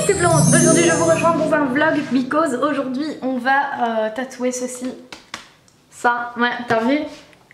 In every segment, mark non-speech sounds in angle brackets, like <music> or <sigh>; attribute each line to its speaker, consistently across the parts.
Speaker 1: Aujourd'hui, je vous rejoins pour un vlog because aujourd'hui, on va euh, tatouer ceci. Ça, ouais, t'as vu?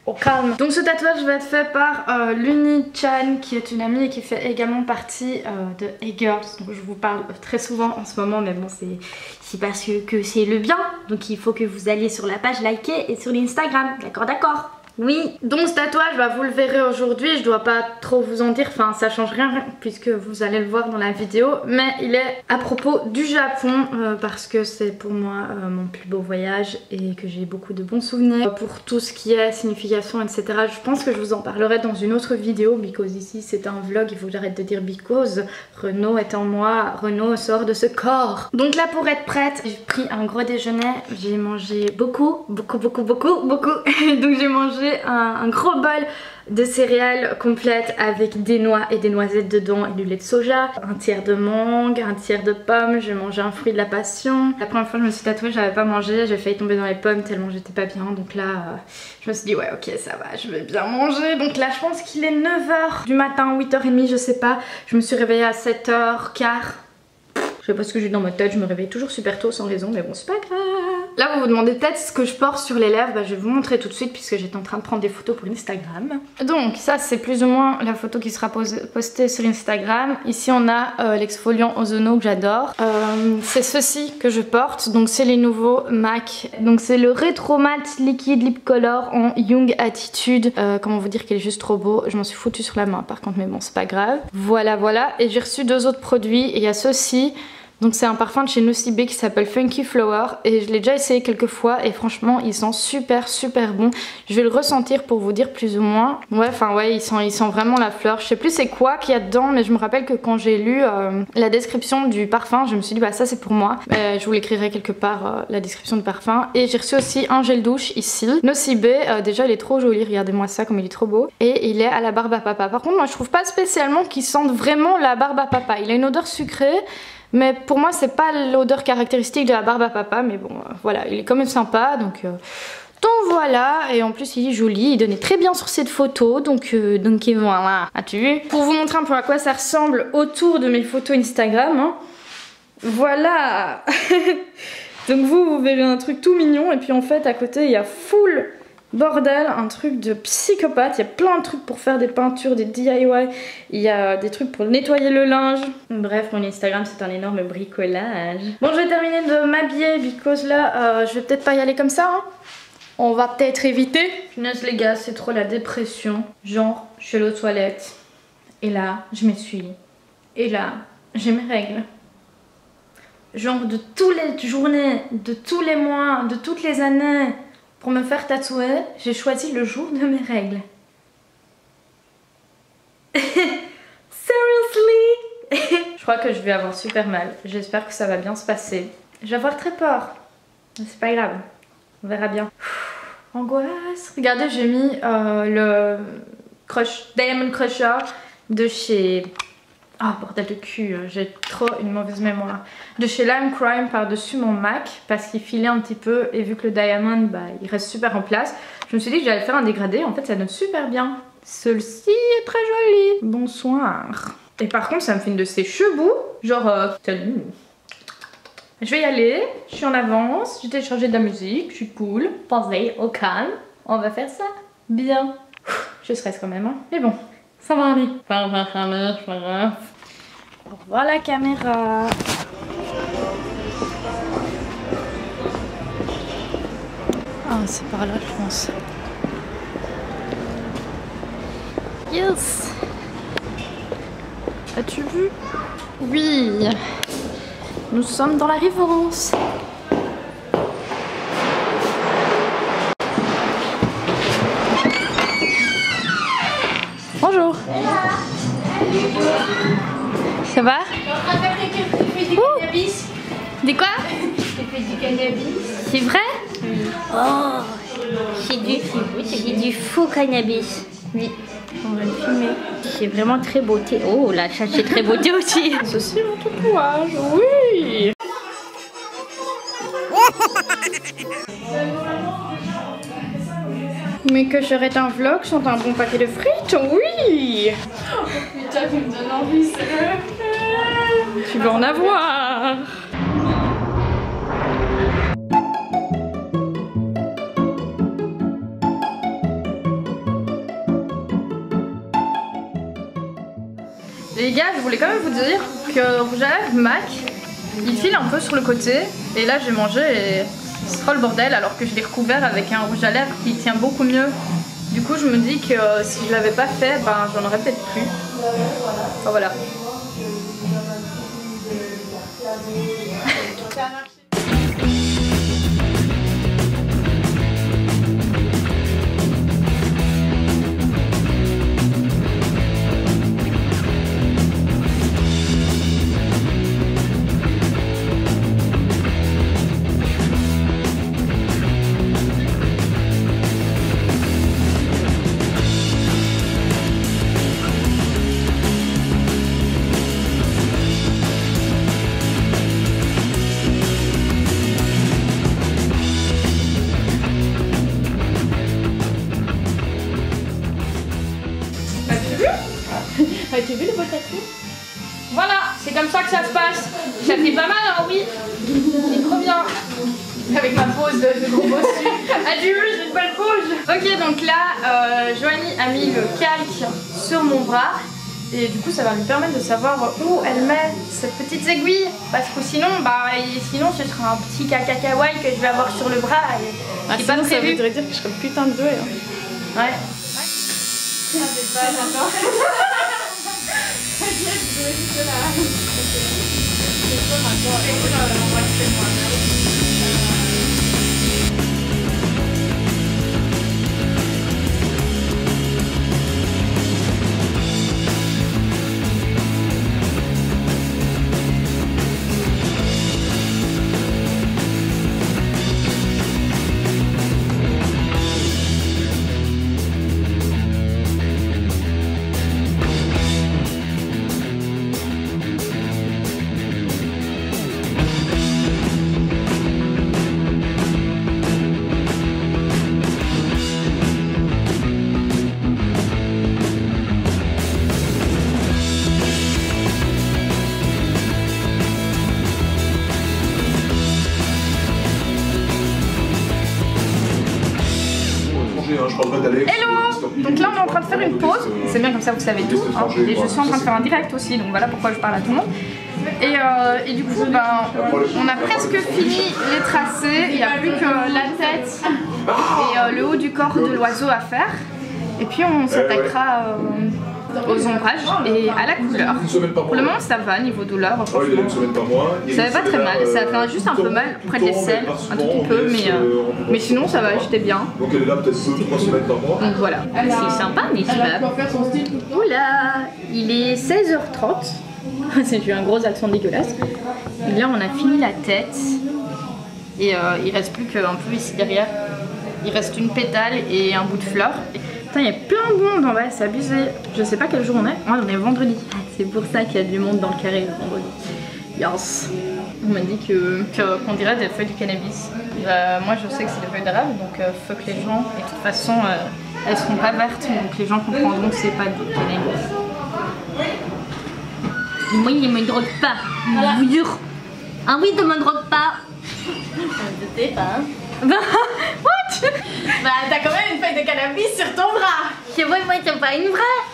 Speaker 1: Au calme. Donc ce tatouage va être fait par euh, Luni Chan qui est une amie et qui fait également partie euh, de Hey Girls. Donc je vous parle très souvent en ce moment mais bon c'est parce que, que c'est le bien. Donc il faut que vous alliez sur la page liker et sur l'Instagram. D'accord d'accord oui, donc ce tatouage, vous le verrez aujourd'hui, je dois pas trop vous en dire, enfin ça change rien puisque vous allez le voir dans la vidéo, mais il est à propos du Japon euh, parce que c'est pour moi euh, mon plus beau voyage et que j'ai beaucoup de bons souvenirs. Pour tout ce qui est signification etc, je pense que je vous en parlerai dans une autre vidéo because ici c'est un vlog, il faut que j'arrête de dire because, Renault est en moi, Renault sort de ce corps. Donc là pour être prête, j'ai pris un gros déjeuner, j'ai mangé beaucoup, beaucoup, beaucoup, beaucoup, beaucoup, <laughs> donc j'ai mangé un, gros bol de céréales complètes avec des noix et des noisettes dedans et du lait de soja, un tiers de mangue, un tiers de pomme, j'ai mangé un fruit de la passion. La première fois que je me suis tatouée, j'avais pas mangé, j'ai failli tomber dans les pommes tellement j'étais pas bien, donc là euh, je me suis dit ouais ok ça va, je vais bien manger. Donc là je pense qu'il est 9h du matin, 8h30 je sais pas, je me suis réveillée à 7h15. Je sais pas ce que j'ai dans ma tête, je me réveille toujours super tôt sans raison, mais bon c'est pas grave. Là vous vous demandez peut-être ce que je porte sur les lèvres, bah, je vais vous montrer tout de suite puisque j'étais en train de prendre des photos pour Instagram. Donc ça c'est plus ou moins la photo qui sera postée sur Instagram. Ici on a euh, l'exfoliant Ozono que j'adore. Euh, c'est ceci que je porte, donc c'est les nouveaux MAC. Donc c'est le Retro Matte Liquid Lip Color en Young Attitude. Euh, comment vous dire qu'il est juste trop beau? Je m'en suis foutu sur la main par contre mais bon c'est pas grave. Voilà voilà et j'ai reçu deux autres produits il y a ceci. Donc c'est un parfum de chez Nocibé qui s'appelle Funky Flower et je l'ai déjà essayé quelques fois et franchement il sent super super bon. Je vais le ressentir pour vous dire plus ou moins. Ouais enfin ouais il sent, vraiment la fleur. Je sais plus c'est quoi qu'il y a dedans mais je me rappelle que quand j'ai lu euh, la description du parfum je me suis dit bah ça c'est pour moi. Euh, je vous l'écrirai quelque part euh, la description du parfum. Et j'ai reçu aussi un gel douche ici. Nocibé déjà il est trop joli regardez-moi ça comme il est trop beau. Et il est à la barbe à papa. Par contre moi je trouve pas spécialement qu'il sente vraiment la barbe à papa. Il a une odeur sucrée mais pour moi, c'est pas l'odeur caractéristique de la barbe à papa. Mais bon, euh, voilà, il est quand même sympa. Donc, euh, voilà. Et en plus, il est joli. Il donnait très bien sur cette photo. Donc, euh, donc voilà. As-tu vu? Pour vous montrer un peu à quoi ça ressemble autour de mes photos Instagram. Hein. Voilà <laughs> Donc vous, vous verrez un truc tout mignon. Et puis en fait, à côté, il y a full Bordel, un truc de psychopathe. Il y a plein de trucs pour faire des peintures, des DIY. Il y a des trucs pour nettoyer le linge. Bref, mon Instagram, c'est un énorme bricolage. Bon, je vais terminer de m'habiller, because là, euh, je vais peut-être pas y aller comme ça. Hein. On va peut-être éviter. Punaise, les gars, c'est trop la dépression. Genre, je suis aux toilettes. Et là, je m'essuie. Et là, j'ai mes règles. Genre, de toutes les journées, de tous les mois, de toutes les années pour me faire tatouer, j'ai choisi le jour de mes règles. <laughs> Seriously? <laughs> Je crois que je vais avoir super mal. J'espère que ça va bien se passer. Je vais avoir très peur. C'est pas grave. On verra bien. angoisse. Regardez, j'ai mis euh, le crush, Diamond Crusher de chez ah bordel de cul, euh, j'ai trop une mauvaise mémoire. De chez Lime Crime par-dessus mon Mac parce qu'il filait un petit peu et vu que le diamond bah, il reste super en place, je me suis dit que j'allais faire un dégradé. En fait ça donne super bien. Celle-ci est très jolie. Bonsoir. Et par contre ça me fait une de ces chevaux. Genre, euh, Je vais y aller, je suis en avance, j'ai téléchargé de la musique, je suis cool, posé, au calme. On va faire ça bien. Je stresse quand même, hein. Mais bon, ça va aller. Aller, pas grave. Au revoir la caméra. Ah, c'est par là, je pense. Yes As-tu vu? Oui Nous sommes dans la Rivence. Ça va Des quoi du cannabis. C'est vrai Oh C'est du, du faux cannabis. Oui. On va le filmer. C'est vraiment très beauté. Oh, la chasse est très beauté aussi. <laughs> Ceci est mon tatouage, oui Mais que serait un vlog sans un bon paquet de frites Oui Oh putain, tu me donnes envie, tu veux en avoir. Les gars, je voulais quand même vous dire que rouge à lèvres MAC, il file un peu sur le côté. Et là, j'ai mangé et c'est trop le bordel alors que je l'ai recouvert avec un rouge à lèvres qui tient beaucoup mieux. Du coup, je me dis que euh, si je l'avais pas fait, ben j'en aurais peut-être plus. Voilà. <laughs> Ça fait pas mal, hein, oui. C'est trop bien. Avec ma pose de, de gros bossu. <laughs> Ah, veux, j'ai une belle pose. Ok, donc là, euh, Joanie a mis le calque sur mon bras. Et du coup, ça va lui permettre de savoir où elle met cette petite aiguille. Parce que sinon, bah, sinon, ce sera un petit caca kawaii que je vais avoir sur le bras. Et
Speaker 2: ah,
Speaker 1: c'est
Speaker 2: pas
Speaker 1: pas
Speaker 2: ça voudrait dire que je serais putain de douée. Hein.
Speaker 1: Ouais. <laughs> Well, I think we're not on Western one, though. C'est bien comme ça vous savez tout. hein. Et je suis en train de faire un direct aussi, donc voilà pourquoi je parle à tout le monde. Et, euh, et du coup, ben, on a presque fini les tracés, il n'y a plus que la tête et euh, le haut du corps de l'oiseau à faire. Et puis on s'attaquera euh, aux ombrages et à la couleur. Pour le moment ça va niveau douleur,
Speaker 3: il par mois.
Speaker 1: Ça fait pas très mal, ça fait juste un peu mal près de l'aisselle, un tout petit peu, mais, euh, mais sinon ça va, j'étais bien.
Speaker 3: Donc elle est là peut-être 2-3 semaines par mois.
Speaker 1: Donc voilà, c'est sympa, mais c'est pas. Oula, il est 16h30. J'ai eu un gros accent dégueulasse. Et là, on a fini la tête. Et euh, il reste plus qu'un peu ici derrière. Il reste une pétale et un bout de fleur. Putain, il y a plein de monde en vrai, c'est abusé. Je sais pas quel jour on est. On est vendredi. C'est pour ça qu'il y a du monde dans le carré le vendredi. Yes. On m'a dit que qu'on dirait des feuilles du cannabis. Euh, moi, je sais que c'est des feuilles d'érable, donc euh, fuck les gens. Et de toute façon, euh, elles seront pas vertes, donc les gens comprendront que c'est pas du cannabis. Moi, il me drogue pas. Jure. Ah oui, tu me drogues pas. <laughs>
Speaker 2: Je sais pas. <laughs>
Speaker 1: Bah,
Speaker 2: t'as quand même une feuille de cannabis sur ton bras.
Speaker 1: C'est vrai, moi, c'est pas une vraie.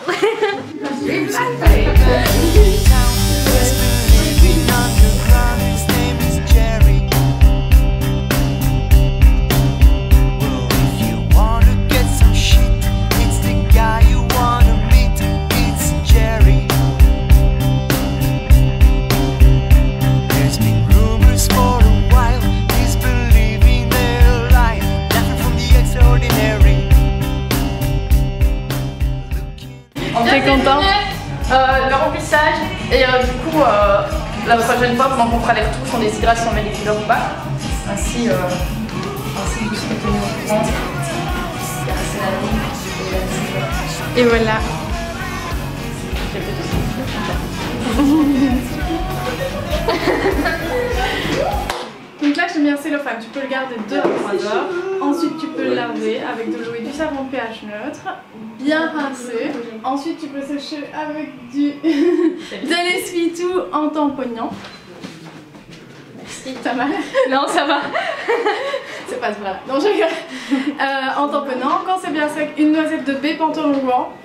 Speaker 1: La prochaine fois, pendant qu'on fera les retouches, on décidera si on met des couleurs ou pas. Ainsi, euh, ainsi vous serez tenus au courant.
Speaker 2: Et voilà. <laughs> Là, j'aime bien cellophane. Tu peux le garder 2 à 3 heures. Ensuite, tu peux le laver avec de l'eau et du savon pH neutre, bien rincé. Ensuite, tu peux sécher avec du <laughs> de l'essuie-tout en tamponnant. Merci, t'as mal
Speaker 1: Non, ça va. <laughs>
Speaker 2: C'est pas vrai. Non, je rigole. Euh, en tamponnant, quand c'est bien sec, une noisette de baie pantalon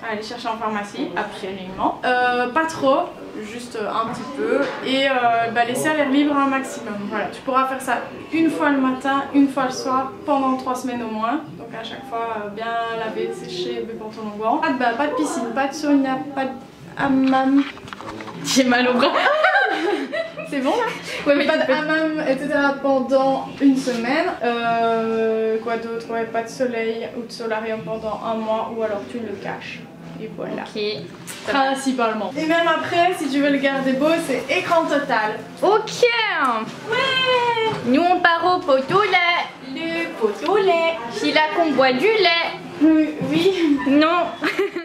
Speaker 2: à aller chercher en pharmacie, absolument. Euh, pas trop, juste un petit peu. Et euh, bah, laisser à l'air libre un maximum. Voilà, tu pourras faire ça une fois le matin, une fois le soir, pendant 3 semaines au moins. Donc à chaque fois, euh, bien laver, sécher, baie pantalon Pas de bain, pas de piscine, pas de sauna, pas de hammam. <laughs>
Speaker 1: J'ai mal au bras. <laughs>
Speaker 2: C'est bon là
Speaker 1: Ouais, mais
Speaker 2: pas de hammam, etc. pendant une semaine. Euh, quoi d'autre? Ouais, pas de soleil ou de solarium pendant un mois ou alors tu le caches. Et voilà. Principalement. Et même après, si tu veux le garder beau, c'est écran total.
Speaker 1: Ok.
Speaker 2: Ouais
Speaker 1: Nous on part au pot au lait.
Speaker 2: Le pot au lait.
Speaker 1: C'est là qu'on boit du lait.
Speaker 2: Oui, oui.
Speaker 1: Non. <laughs>